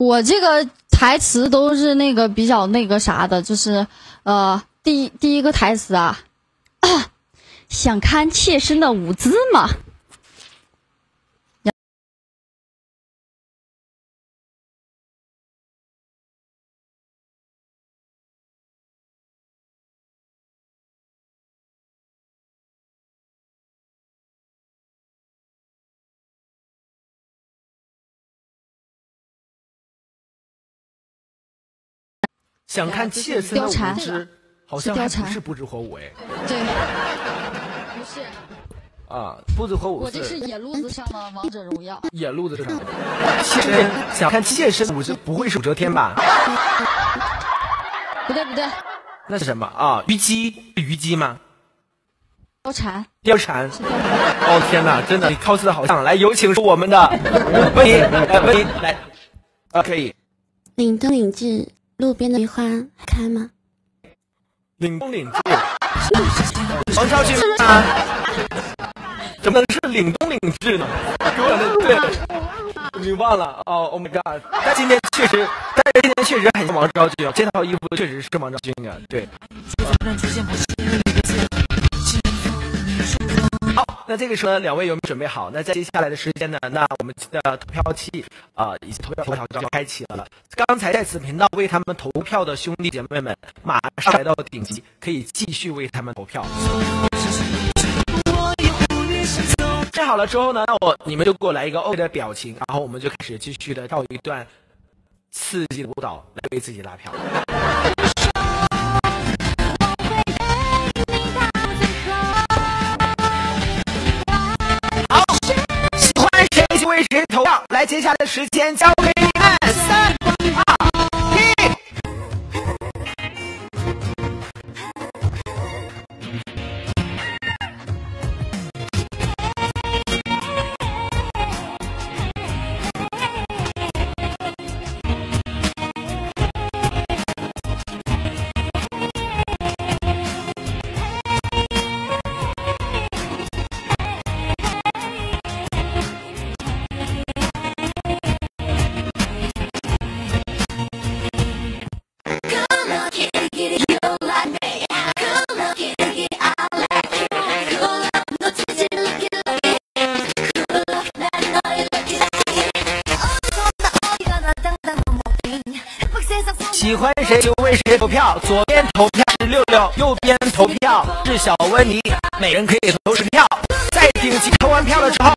我这个台词都是那个比较那个啥的，就是呃，第第一个台词啊，想看妾身的舞姿吗？想看切身舞姿，好像还不是不知火舞哎对，不是，啊，不知火舞我这是野路子上的王者荣耀。野路子上的。切身想看切身舞姿，不会是武则天吧？不对不对，那是什么啊？虞姬，虞姬吗？貂蝉。貂蝉。哦天哪，真的你 cos 的好像。来，有请出我们的温妮，来温妮来，啊可以。凛冬凛至，路边的梨花开吗？领东领至，王昭君啊？怎么能是领东领至呢？对，你忘了哦？Oh my god！但今天确实，但是今天确实很像王昭君啊，这套衣服确实是王昭君啊，对。好，那这个时候呢，两位有没有准备好？那在接下来的时间呢，那我们的投票器啊、以及投票投票就要开启了。刚才在此频道为他们投票的兄弟姐妹们，马上来到顶级，可以继续为他们投票。站好了之后呢，那我你们就给我来一个 OK 的表情，然后我们就开始继续的跳一段刺激的舞蹈来为自己拉票。接下来的时间交给喜欢谁就为谁投票，左边投票是六六，右边投票是小温妮，每人可以投十票。在顶级投完票了之后，